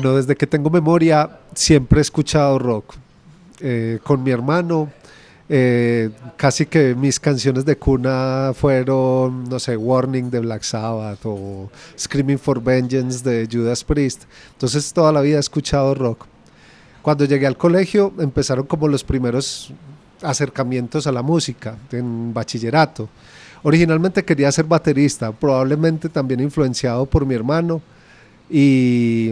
Bueno, desde que tengo memoria siempre he escuchado rock. Eh, con mi hermano, eh, casi que mis canciones de cuna fueron, no sé, Warning de Black Sabbath o Screaming for Vengeance de Judas Priest. Entonces toda la vida he escuchado rock. Cuando llegué al colegio empezaron como los primeros acercamientos a la música en bachillerato. Originalmente quería ser baterista, probablemente también influenciado por mi hermano y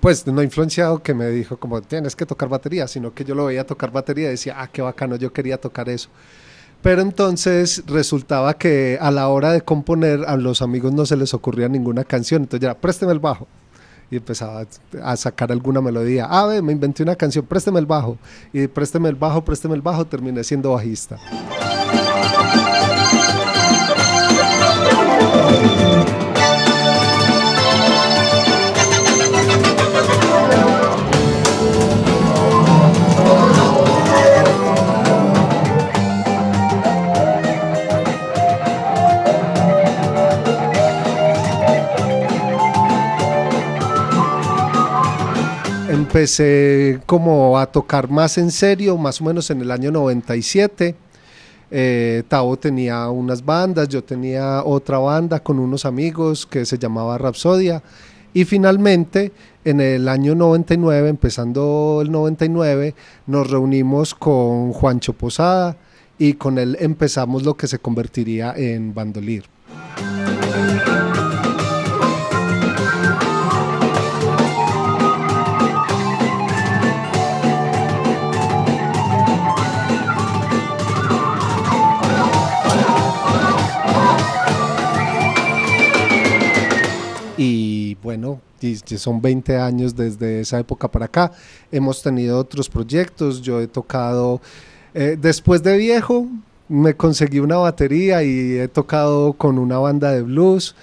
pues no influenciado que me dijo como tienes que tocar batería, sino que yo lo veía tocar batería y decía, ah, qué bacano, yo quería tocar eso. Pero entonces resultaba que a la hora de componer a los amigos no se les ocurría ninguna canción, entonces ya, présteme el bajo. Y empezaba a sacar alguna melodía. Ah, ve, me inventé una canción, présteme el bajo. Y présteme el bajo, présteme el bajo, terminé siendo bajista. Empecé como a tocar más en serio, más o menos en el año 97. Eh, Tavo tenía unas bandas, yo tenía otra banda con unos amigos que se llamaba Rapsodia. Y finalmente, en el año 99, empezando el 99, nos reunimos con Juancho Posada y con él empezamos lo que se convertiría en Bandolir. Bueno, son 20 años desde esa época para acá. Hemos tenido otros proyectos, yo he tocado, eh, después de viejo, me conseguí una batería y he tocado con una banda de blues,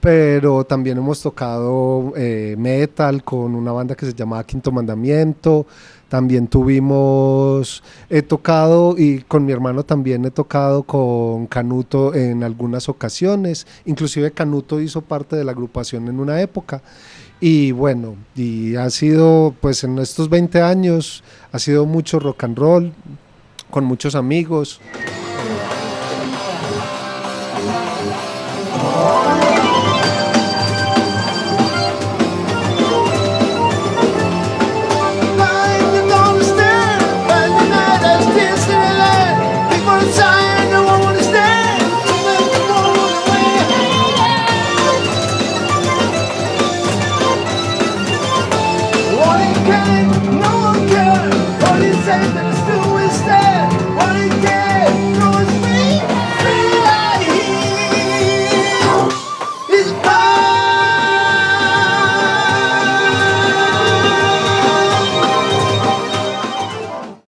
pero también hemos tocado eh, metal con una banda que se llamaba Quinto Mandamiento, también tuvimos, he tocado y con mi hermano también he tocado con Canuto en algunas ocasiones. Inclusive Canuto hizo parte de la agrupación en una época. Y bueno, y ha sido, pues en estos 20 años, ha sido mucho rock and roll, con muchos amigos.